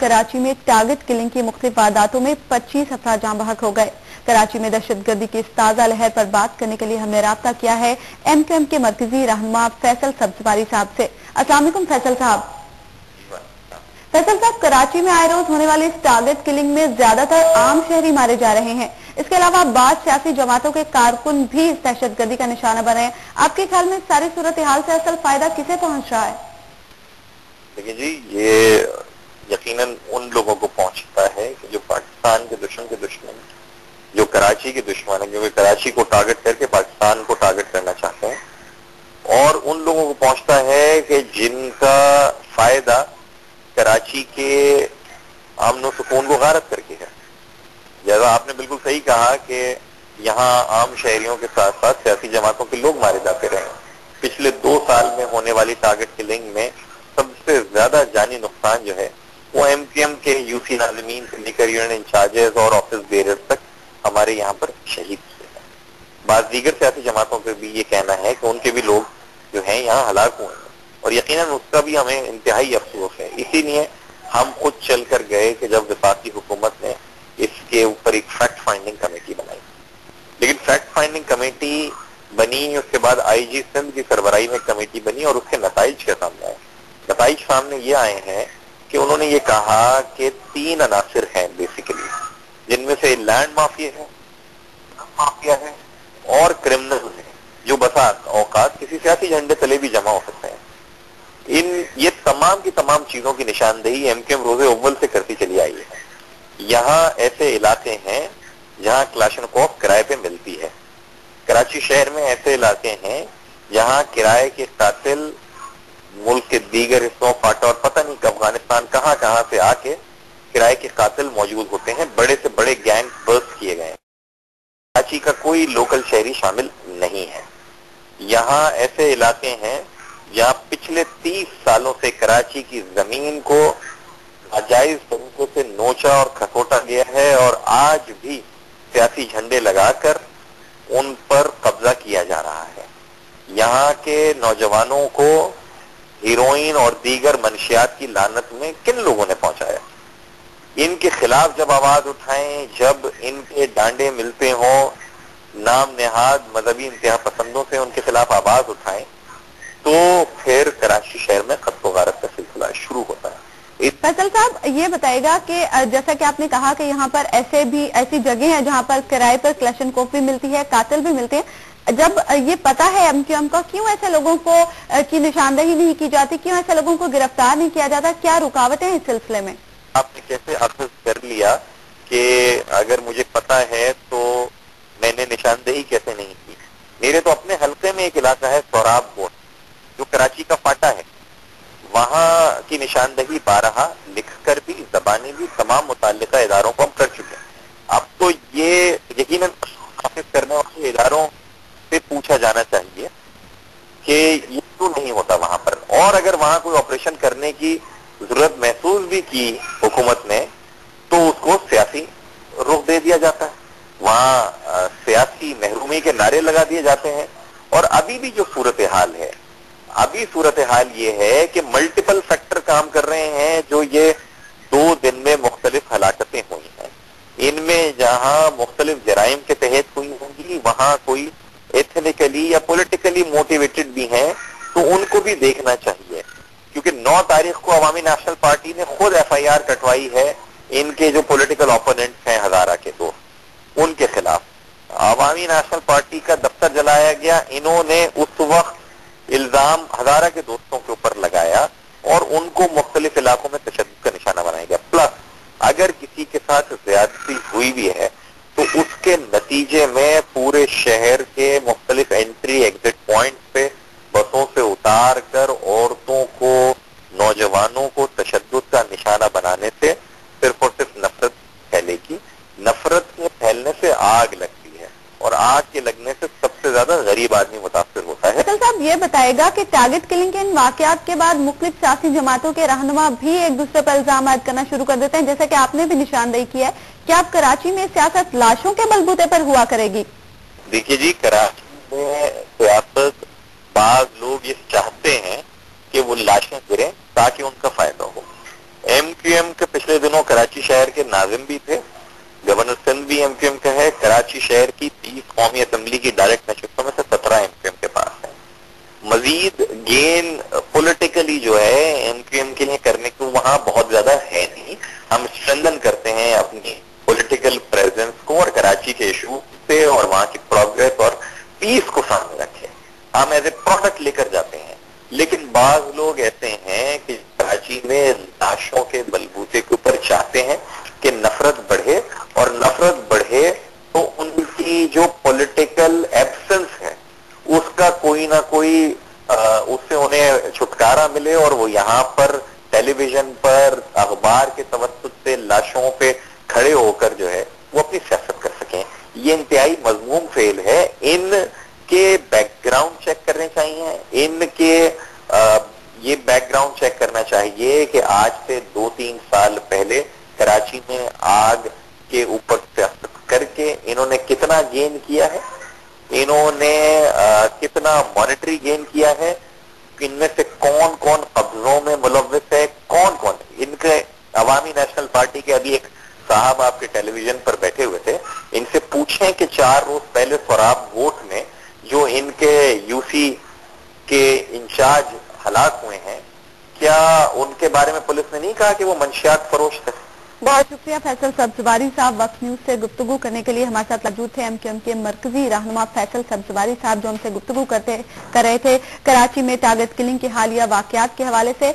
कराची में target killing की मुख्तलिफ़ वारदातों में 25 अफराज जाम बहक हो गए। कराची में दहशतगर्दी की इस ताज़ा लहर पर बात करने के लिए हमने रबता किया है। एम के एम के मरकजी रहनुमा फैसल सब्जबारी साहब से। असला फैसल साहब। फैसल साहब, कराची में आए रोज होने वाली इस टारगेट किलिंग में ज़्यादातर आम शहरी मारे जा रहे हैं। इसके अलावा बाद सियासी जमातों के कारकुन भी इस दहशतगर्दी का निशाना बने आपके ख्याल में सारी सूरत हाल से असल फ़ायदा किसे पहुँच रहा है? देखिए जी, ये यकीनन उन लोगों को पहुँचता है कि जो पाकिस्तान के दुश्मन के दुश्मन, जो कराची के दुश्मन है, क्योंकि कराची को टारगेट करके पाकिस्तान को टारगेट करना चाहते हैं, और उन लोगों को पहुँचता है कि जिनका फ़ायदा कराची के अमन सुकून को गारत करके है। जैसा आपने बिल्कुल सही कहा कि यहाँ आम शहरियों के साथ साथ सियासी जमातों के लोग मारे जाते रहे पिछले दो साल में होने वाली टारगेट किलिंग में सबसे ज़्यादा जानी नुकसान जो है वो एम पी एम के यूसी नाजमीन लेकर यूनियन इंचार्जेस और ऑफ़िस बेरर तक हमारे यहाँ पर शहीद हुए हैं। बाद दीगर सियासी जमातों पर भी ये कहना है कि उनके भी लोग जो हैं यहाँ हलाक हुए हैं। और यकीन उसका भी हमें इंतहाई अफसोस है। इसीलिए हम खुद चल कर गए कि जब विफाकी हुकूमत ने इसके ऊपर एक फैक्ट फाइंडिंग कमेटी बनाई। लेकिन फैक्ट फाइंडिंग कमेटी बनी, उसके बाद आईजी सिंध की सरबराही में कमेटी बनी और उसके नतज के सामने आए। नतज सामने ये आए हैं कि उन्होंने ये कहा कि तीन अनासर हैं बेसिकली जिनमें से लैंड माफिया है माफिया है, और क्रिमिनल है, जो बसा औकात किसी सियासी झंडे तले भी जमा हो सकते हैं। इन ये तमाम की तमाम चीज़ों की निशानदेही एम के एम रोज़े अव्वल से करती चली आई है। यहाँ ऐसे इलाके हैं जहाँ क्लाशनकोफ किराए पे मिलती है। कराची शहर में ऐसे इलाके हैं जहाँ किराए के कातिल मुल्क के दीगर हिस्सों फाटा और पता नहीं अफ़गानिस्तान कहाँ कहाँ से आके किराए के कातिल मौजूद होते हैं, बड़े से बड़े गैंग बर्स्ट किए गए कराची का कोई लोकल शहरी शामिल नहीं है। यहाँ ऐसे इलाके हैं जहाँ पिछले तीस सालों से कराची की ज़मीन को नाजायज तरीके से नोचा और खसोटा गया है और आज भी सियासी झंडे लगाकर उन पर कब्जा किया जा रहा है। यहाँ के नौजवानों को हीरोइन और दीगर मंशियात की लानत में किन लोगों ने पहुँचाया? इनके खिलाफ जब आवाज़ उठाएँ, जब इनके डांडे मिलते हों, नाम नेहाद मजहबी इंतहा पसंदों से उनके खिलाफ आवाज़ उठाएँ तो फिर कराची शहर में खत्म गारत का सिलसिला शुरू होता है। फैसल साहब, ये बताएगा कि जैसा कि आपने कहा कि यहाँ पर ऐसे भी, ऐसी जगह है जहाँ पर किराए पर क्लशन कोप भी मिलती है, कातिल भी मिलते हैं। जब ये पता है एम क्यू एम का क्यों ऐसे लोगों को की निशानदेही नहीं की जाती? क्यों ऐसे लोगों को गिरफ़्तार नहीं किया जाता? क्या रुकावटें हैं इस सिलसिले में? आपने कैसे अफज कर लिया कि अगर मुझे पता है तो मैंने निशानदेही कैसे नहीं की? मेरे तो अपने हल्के में एक इलाका है सौराब बोर्ड जो कराची का फाटा है। वहाँ की निशानदेही बारहा लिखकर भी, जबानी भी तमाम मुतल इदारों को हम कर चुके हैं। अब तो ये यकीन करने वाले इदारों से पूछा जाना चाहिए कि ये क्यों नहीं होता वहाँ पर? और अगर वहाँ कोई ऑपरेशन करने की ज़रूरत महसूस भी की हुकूमत ने तो उसको सियासी रुख दे दिया जाता है। वहाँ सियासी महरूमी के नारे लगा दिए जाते हैं। और अभी भी जो सूरत हाल है, अभी सूरत हाल ये है कि मल्टीपल फैक्टर काम कर रहे हैं जो ये दो दिन में मुख्तलिफ़ हलाकतें हुई हैं। इनमें जहाँ मुख्तलिफ़ जराइम के तहत हुई होंगी, वहाँ कोई एथनिकली या पॉलिटिकली मोटिवेटेड भी हैं तो उनको भी देखना चाहिए। क्योंकि 9 तारीख को अवामी नेशनल पार्टी ने खुद एफ़ आई आर कटवाई है इनके जो पॉलिटिकल ओपोनेंट्स हैं हजारा के दो, उनके खिलाफ। अवामी नेशनल पार्टी का दफ्तर जलाया गया, इन्होंने उस वक्त इल्ज़ाम हजारा के दोस्तों के ऊपर लगाया और उनको मुख्तलिफ़ इलाकों में तशद का निशाना बनाया गया। प्लस, अगर किसी के साथ ज्यादती हुई भी है उसके नतीजे में पूरे शहर के मुख्तलिफ़ एंट्री एग्जिट पॉइंट पे बसों से उतार कर औरतों को, नौजवानों को तशद का निशाना बनाने से सिर्फ़ और सिर्फ़ नफरत फैलेगी। नफरत के फैलने से आग लगती है और आग के लगने से सबसे ज़्यादा गरीब आदमी मुतासर होता है। साहब ये बताएगा कि टारगेट किलिंग के इन वाकयात के बाद मुख्तलिफ़ सियासी जमातों के रहनुमा भी एक दूसरे पर इल्ज़ाम आयद करना शुरू कर देते हैं, जैसे कि आपने भी निशानदेही किया है। क्या आप कराची में सियासत लाशों के बलबूते पर हुआ करेगी। देखिए जी, कराची में सियासत, बाज लोग ये चाहते हैं कि वो लाशें गिरे ताकि उनका फ़ायदा हो। एम क्यू एम के पिछले दिनों कराची शहर के नाजिम भी थे, गवर्नर सिंध भी एमक्यूएम का है। कराची शहर की तीस कौमी असम्बली की डायरेक्ट नशस्तों में से सत्रह एमक्यूएम के पास है। मजीद गेन पोलिटिकली जो है एम क्यू एम के लिए करने को वहाँ बहुत ज़्यादा है नहीं। हम स्ट्रेंथन करते हैं अपनी पॉलिटिकल प्रेजेंस को और कराची के इशू पे और वहाँ की प्रोग्रेस और पीस को सामने रखें। हम एज ए प्रोडक्ट लेकर जाते हैं। लेकिन बाज लोग ऐसे हैं कि कराची में लाशों के बलबूते के ऊपर चाहते हैं कि नफरत बढ़े और नफरत बढ़े तो उनकी जो पॉलिटिकल एब्सेंस है, उसका कोई ना कोई उससे उन्हें छुटकारा मिले और वो यहाँ पर टेलीविज़न पर, अखबार के तवसत से लाशों पे खड़े होकर जो है, वो अपनी सियासत कर सकें। ये इंतहाई मजमूम फेल है। इन के बैकग्राउंड चेक करने चाहिए। इनके ये बैकग्राउंड चेक करना चाहिए कि आज से दो तीन साल पहले कराची में आग के ऊपर सियासत करके इन्होंने कितना गेन किया है? इन्होंने कितना मॉनिटरी गेन किया है? इनमें से कौन कौन कब्जों में मुलविस है? कौन कौन इनके अवामी नेशनल पार्टी के अभी एक साहब आपके टेलीविज़न पर बैठे हुए थे, इनसे पूछें कि चार रोज पहले स्वराब वोट में जो इनके यूसी के इंचार्ज हलाक हुए हैं, क्या उनके बारे में पुलिस ने नहीं कहा कि वो मंशियात फरोश थे? बहुत शुक्रिया, फैसल सब्जवारी साहब। वक्त न्यूज़ से गुफ्तगु करने के लिए हमारे साथ मौजूद थे एम के मरकजी रहनुमा फैसल सब्जवारी साहब, जो हमसे गुफ्तगु करते, कर रहे थे। कराची में टारगेट किलिंग के हालिया वाकयात के हवाले से